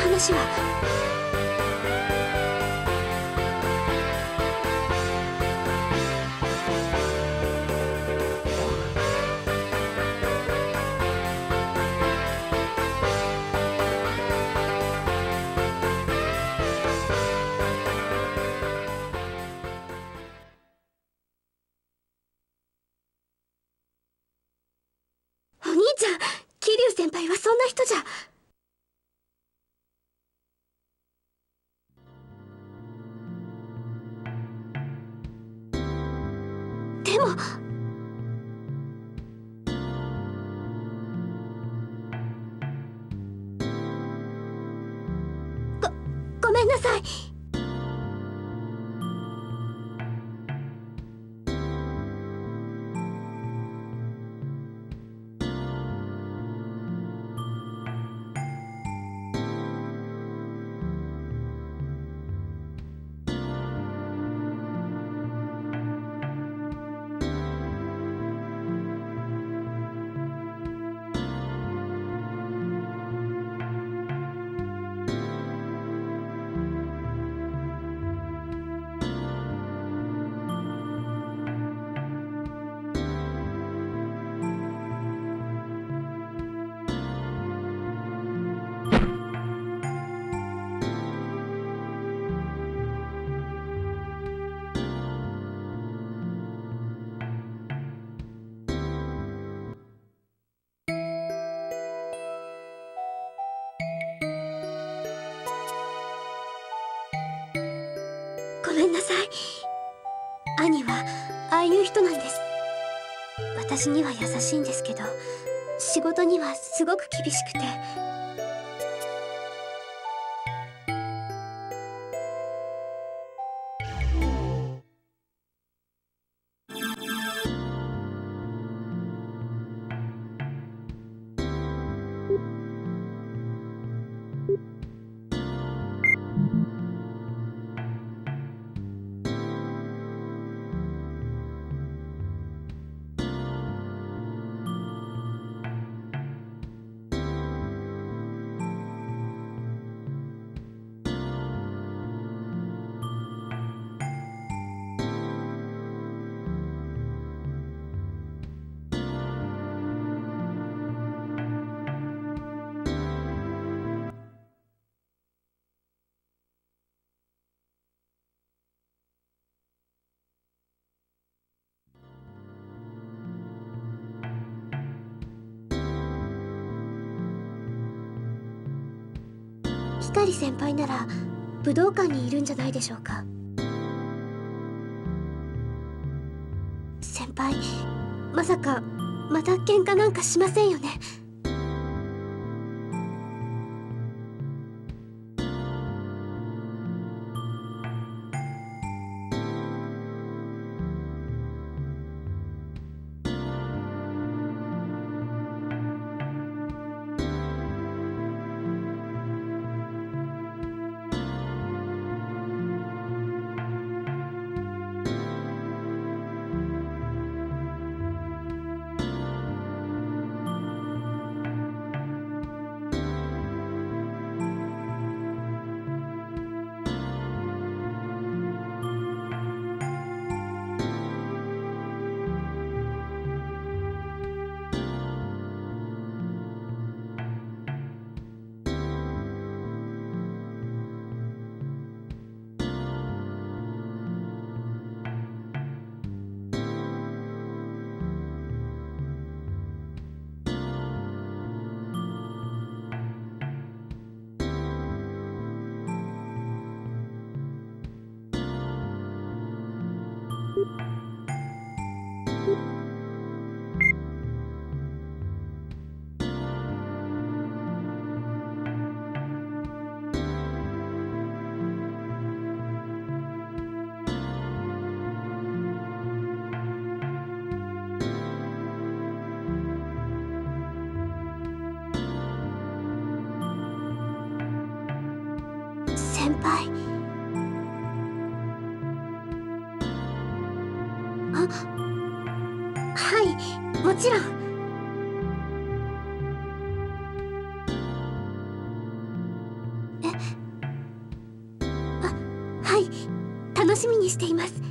話は。お兄ちゃん桐生先輩はそんな人じゃ。さい。兄はああいう人なんです。私には優しいんですけど仕事にはすごく厳しくて。光先輩なら武道館にいるんじゃないでしょうか。先輩まさかまた喧嘩なんかしませんよね。先輩。あはいもちろん。えあはい楽しみにしています。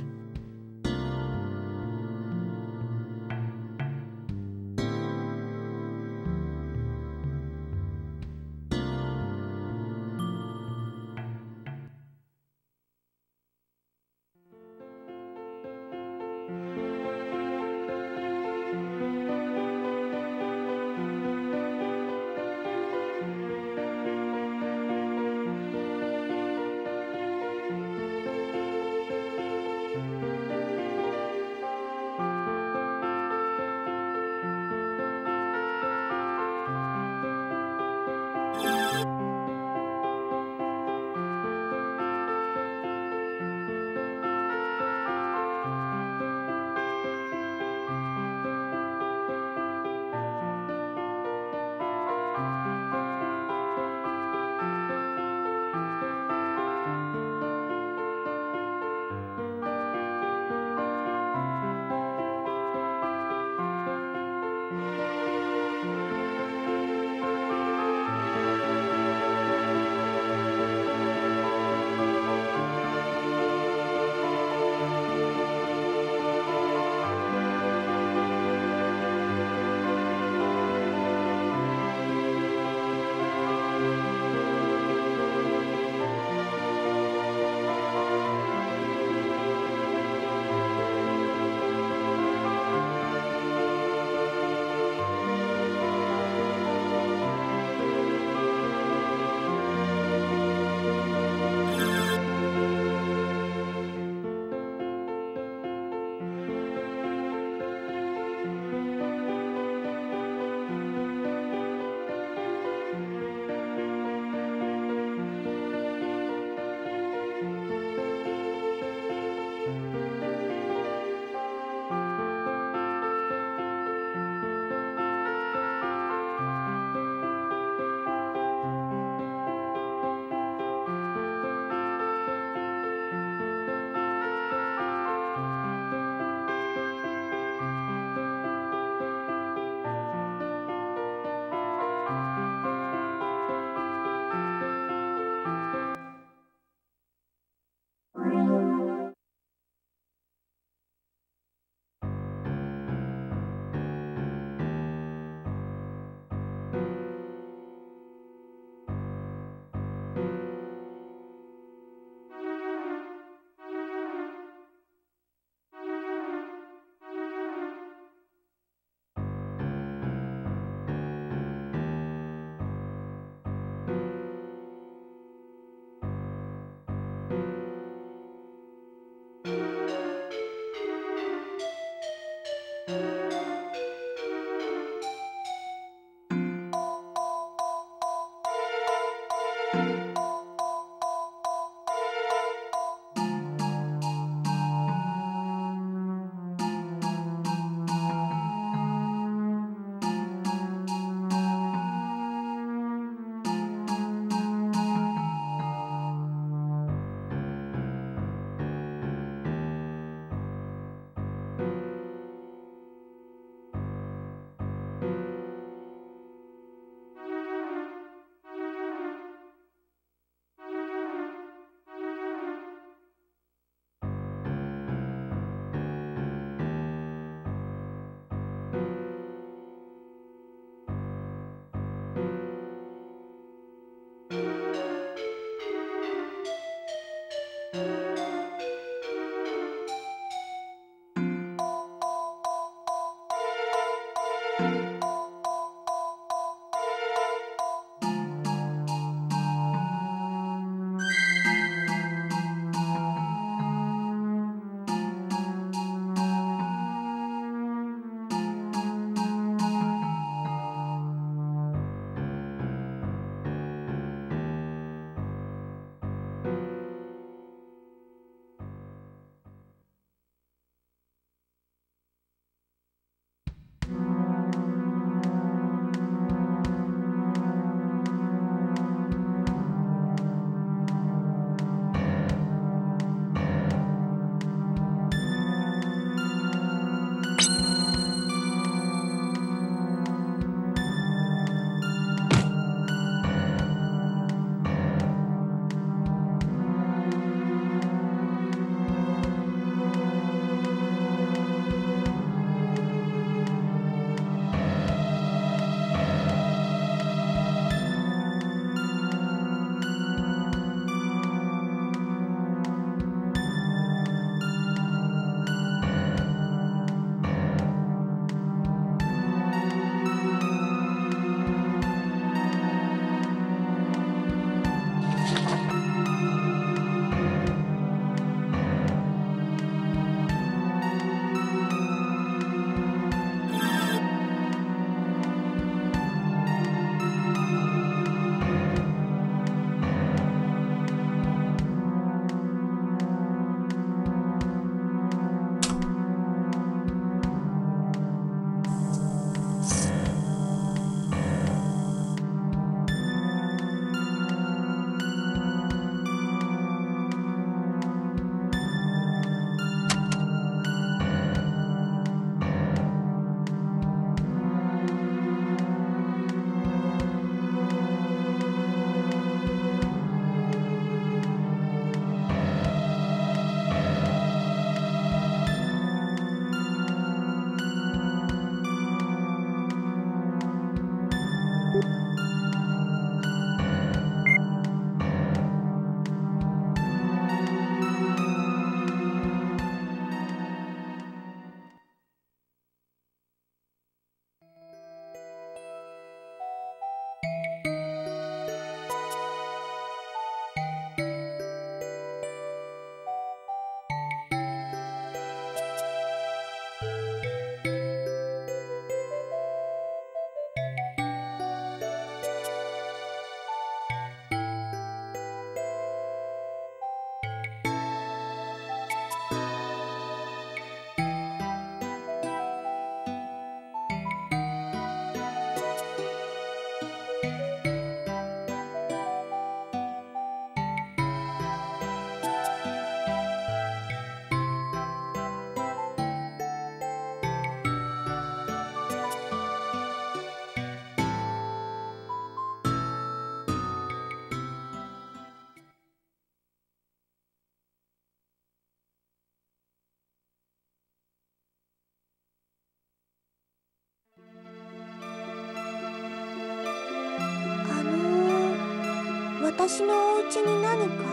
私のお家に何か？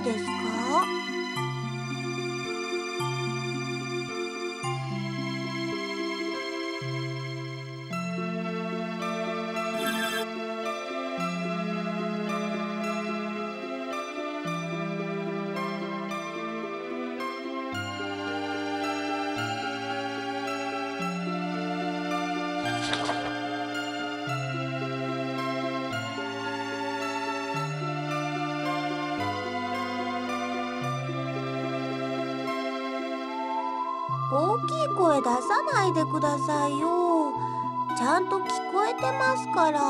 です。きい声出さないでくださいよ。ちゃんと聞こえてますから。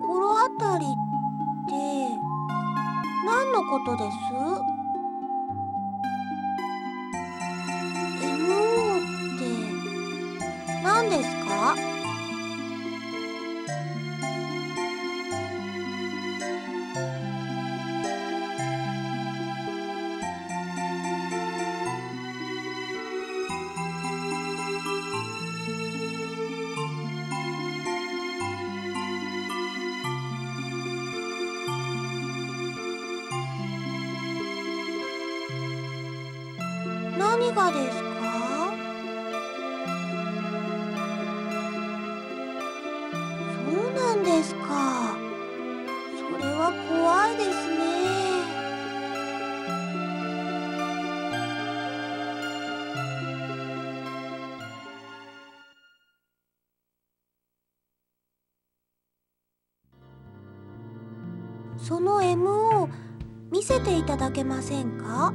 心当たりって何のことです？何がですか？ですか。それは怖いですね。その MO 見せていただけませんか？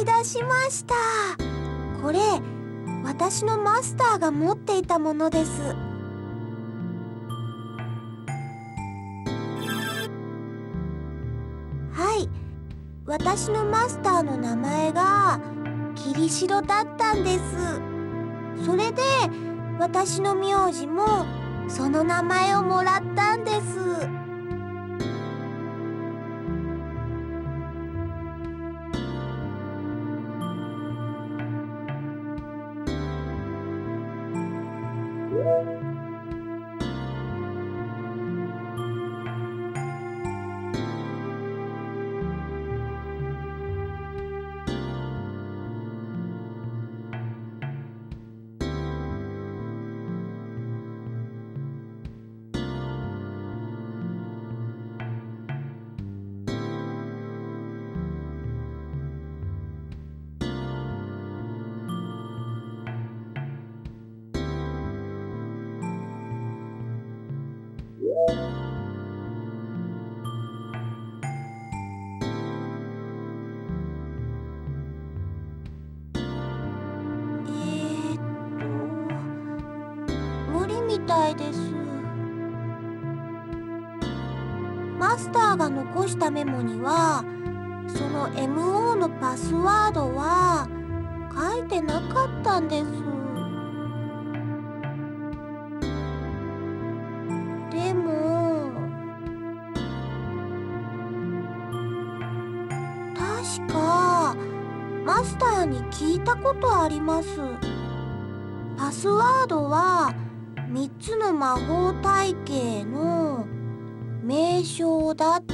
い出しました。これ私のマスターが持っていたものです。はい。私のマスターの名前がキリシロだったんです。それで私の名字もその名前をもらったんです。たいです。マスターが残したメモにはその MO のパスワードは書いてなかったんです。でも確かマスターに聞いたことあります。パスワードは「3つの魔法体系の名称だって。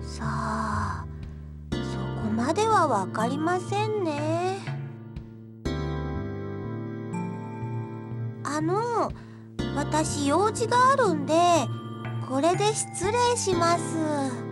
さあそこまでは分かりませんね。あの私用事があるんでこれで失礼します。